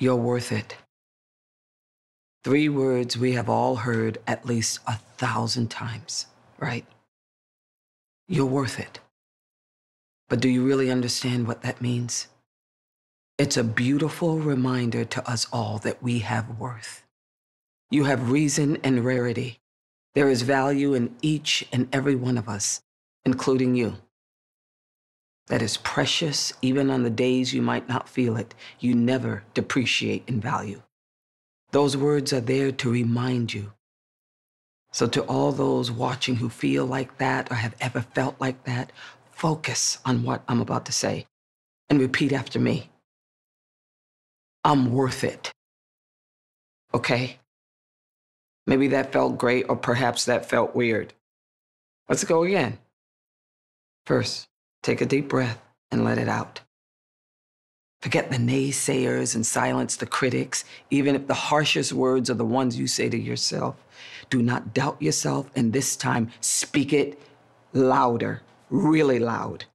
You're worth it. Three words we have all heard at least a thousand times, right? You're worth it. But do you really understand what that means? It's a beautiful reminder to us all that we have worth. You have reason and rarity. There is value in each and every one of us, including you. That is precious even on the days you might not feel it. You never depreciate in value. Those words are there to remind you. So, to all those watching who feel like that or have ever felt like that, focus on what I'm about to say and repeat after me. I'm worth it. Okay? Maybe that felt great, or perhaps that felt weird. Let's go again. First, take a deep breath and let it out. Forget the naysayers and silence the critics, even if the harshest words are the ones you say to yourself. Do not doubt yourself, and this time speak it louder, really loud.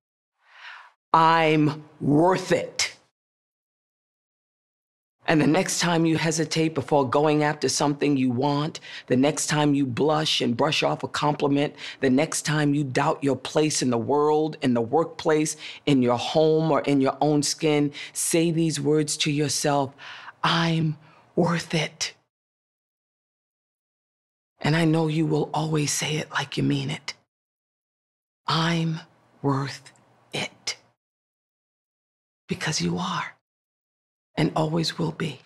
I'm worth it. And the next time you hesitate before going after something you want, the next time you blush and brush off a compliment, the next time you doubt your place in the world, in the workplace, in your home, or in your own skin, say these words to yourself I'm worth it. And I know you will always say it like you mean it. I'm worth it. Because you are and always will be.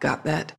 Got that?